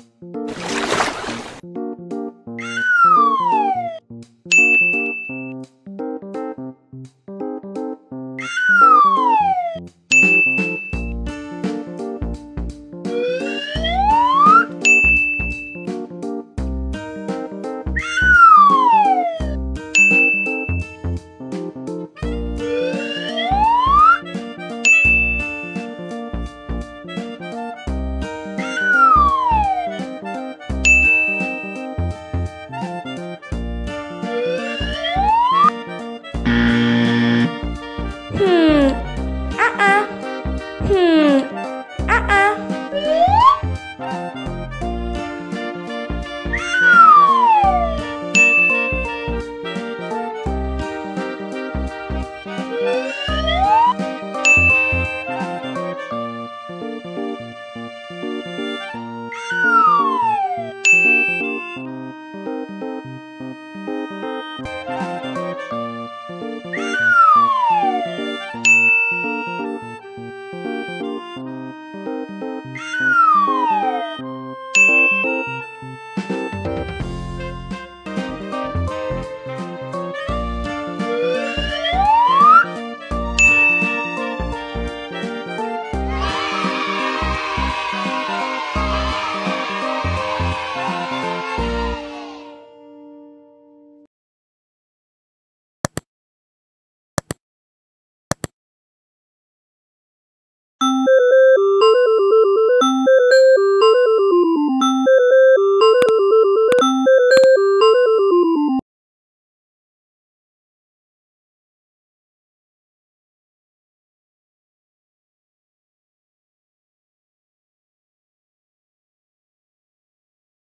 ピッ!